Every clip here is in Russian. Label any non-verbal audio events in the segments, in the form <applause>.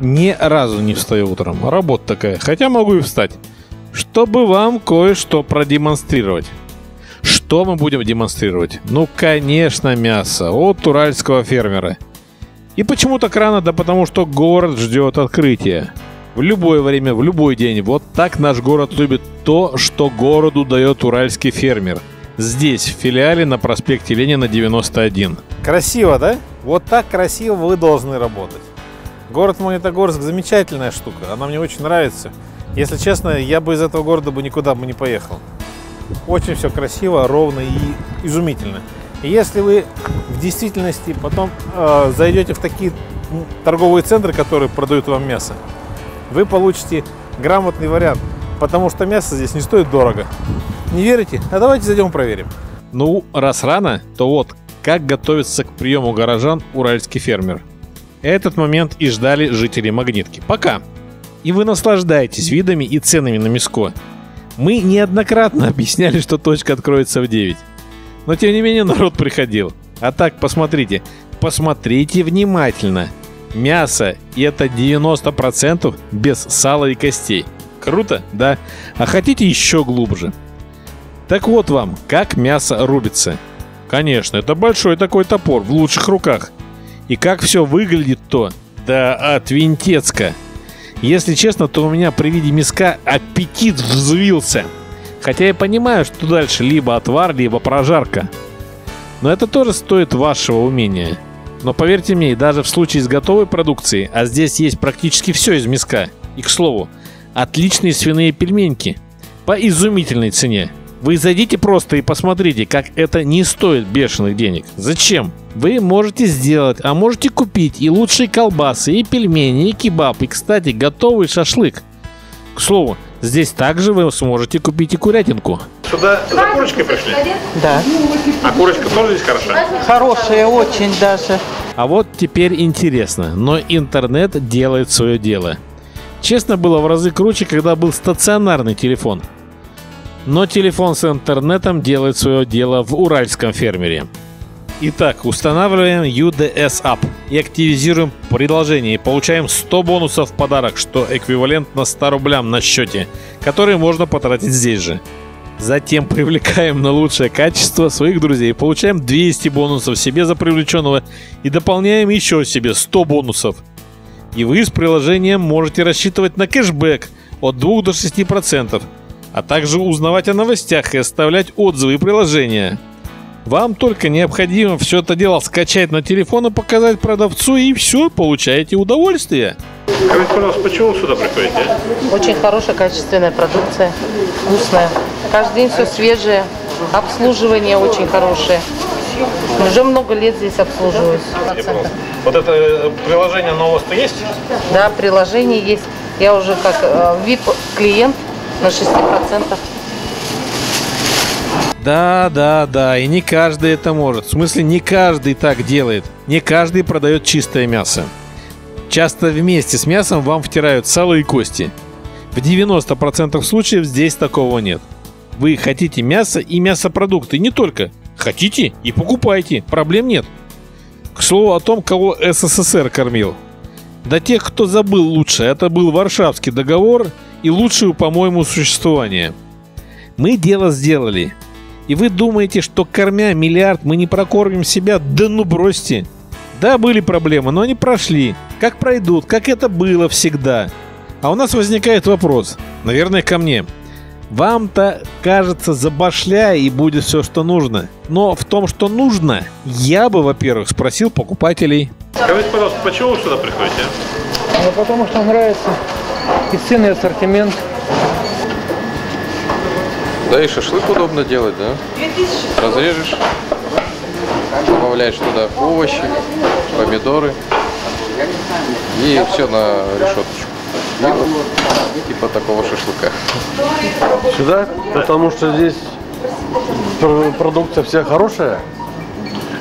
Ни разу не встаю утром. Работа такая. Хотя могу и встать. Чтобы вам кое-что продемонстрировать. Что мы будем демонстрировать? Ну, конечно, мясо от уральского фермера. И почему так рано? Да потому что город ждет открытия. В любое время, в любой день. Вот так наш город любит то, что городу дает уральский фермер. Здесь, в филиале на проспекте Ленина 91. Красиво, да? Вот так красиво вы должны работать. Город Магнитогорск замечательная штука, она мне очень нравится. Если честно, я бы из этого города бы никуда бы не поехал. Очень все красиво, ровно и изумительно. И если вы в действительности потом э, зайдете в такие торговые центры, которые продают вам мясо, вы получите грамотный вариант, потому что мясо здесь не стоит дорого. Не верите? А давайте зайдем проверим. Ну, раз рано, то вот, как готовится к приему горожан уральский фермер. Этот момент и ждали жители Магнитки. Пока! И вы наслаждаетесь видами и ценами на миско. Мы неоднократно <laughs> объясняли, что точка откроется в 9. Но тем не менее народ приходил. А так, посмотрите. Посмотрите внимательно. Мясо, и это 90% без сала и костей. Круто, да? А хотите еще глубже? Так вот вам, как мясо рубится. Конечно, это большой такой топор в лучших руках. И как все выглядит-то? Да от винтецка. Если честно, то у меня при виде миска аппетит взвился. Хотя я понимаю, что дальше либо отвар, либо прожарка. Но это тоже стоит вашего умения. Но поверьте мне, даже в случае с готовой продукцией, а здесь есть практически все из миска. И к слову, отличные свиные пельменьки по изумительной цене. Вы зайдите просто и посмотрите, как это не стоит бешеных денег. Зачем? Вы можете сделать, а можете купить и лучшие колбасы, и пельмени, и кебаб, и, кстати, готовый шашлык. К слову, здесь также вы сможете купить и курятинку. Сюда за курочкой пришли? Да. А курочка тоже здесь хороша? Хорошая очень даже. А вот теперь интересно, но интернет делает свое дело. Честно, было в разы круче, когда был стационарный телефон. Но телефон с интернетом делает свое дело в уральском фермере. Итак, устанавливаем UDS App и активизируем предложение и получаем 100 бонусов в подарок, что эквивалентно 100 рублям на счете, которые можно потратить здесь же. Затем привлекаем на лучшее качество своих друзей, получаем 200 бонусов себе за привлеченного и дополняем еще себе 100 бонусов. И вы с приложением можете рассчитывать на кэшбэк от 2 до 6%, а также узнавать о новостях и оставлять отзывы приложения. Вам только необходимо все это дело скачать на телефон и показать продавцу, и все, получаете удовольствие. Скажите, пожалуйста, почему вы сюда приходите? а? Очень хорошая, качественная продукция. Вкусная. Каждый день все свежее. Обслуживание очень хорошее. Уже много лет здесь обслуживаюсь. Вот это э, приложение нового есть? Да, приложение есть. Я уже как э, VIP-клиент на 6%. Да, да, да, и не каждый это может. В смысле, не каждый так делает. Не каждый продает чистое мясо. Часто вместе с мясом вам втирают сало и кости. В 90% случаев здесь такого нет. Вы хотите мясо и мясопродукты, не только. Хотите и покупайте, проблем нет. К слову о том, кого СССР кормил. До тех, кто забыл лучше, это был Варшавский договор и лучшее, по-моему, существование. Мы дело сделали. И вы думаете, что кормя миллиард мы не прокормим себя? Да ну бросьте. Да, были проблемы, но они прошли. Как пройдут, как это было всегда. А у нас возникает вопрос, наверное, ко мне. Вам-то кажется забашля и будет все, что нужно. Но в том, что нужно, я бы, во-первых, спросил покупателей. Скажите, пожалуйста, почему вы сюда приходите? Ну, потому что нравится и ассортимент. Да и шашлык удобно делать, да? Разрежешь, добавляешь туда овощи, помидоры и все на решеточку. И вот типа такого шашлыка. Сюда, потому что здесь пр- продукция вся хорошая,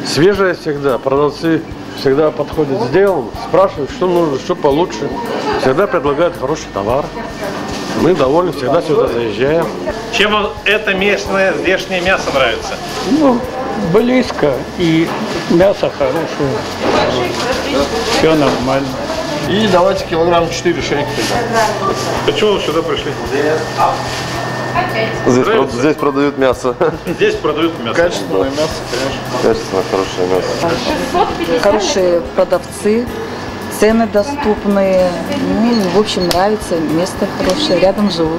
свежая всегда. Продавцы всегда подходят с делом, спрашивают, что нужно, что получше. Всегда предлагают хороший товар. Мы довольны, всегда сюда заезжаем. Чем вам это местное здешнее мясо нравится? Ну, близко и мясо хорошее. Все нормально. И давайте килограмм 4 шейка тогда. Почему вы сюда пришли? Здесь, прод- здесь продают мясо. Здесь продают мясо. Качественное мясо, конечно. Качественно хорошее мясо. хорошие продавцы, цены доступные. Ну, в общем, нравится, место хорошее, рядом живу.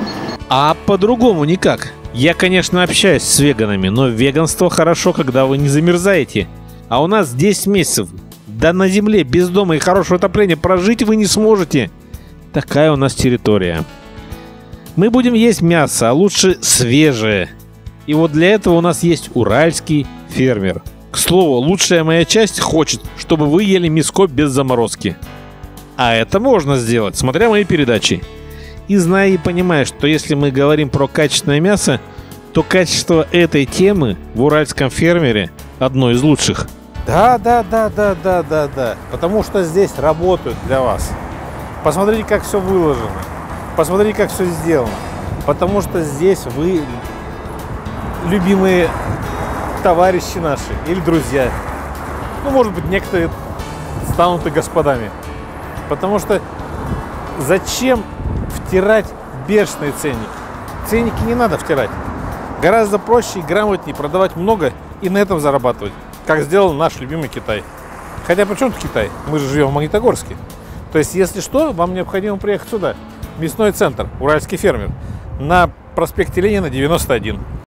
А по-другому никак. Я, конечно, общаюсь с веганами, но веганство хорошо, когда вы не замерзаете. А у нас 10 месяцев. Да на земле без дома и хорошего отопления прожить вы не сможете. Такая у нас территория. Мы будем есть мясо, а лучше свежее. И вот для этого у нас есть уральский фермер. К слову, лучшая моя часть хочет, чтобы вы ели мяско без заморозки. А это можно сделать, смотря мои передачи. И зная и понимая, что если мы говорим про качественное мясо, то качество этой темы в уральском фермере одно из лучших. Да, да, да, да, да, да, да. Потому что здесь работают для вас. Посмотрите, как все выложено. Посмотрите, как все сделано. Потому что здесь вы любимые товарищи наши или друзья. Ну, может быть, некоторые станут и господами. Потому что зачем втирать бешеные ценники? Ценники не надо втирать. Гораздо проще и грамотнее продавать много и на этом зарабатывать, как сделал наш любимый Китай. Хотя при чем тут Китай? Мы же живем в Магнитогорске. То есть, если что, вам необходимо приехать сюда. Мясной центр, уральский фермер, на проспекте Ленина 91.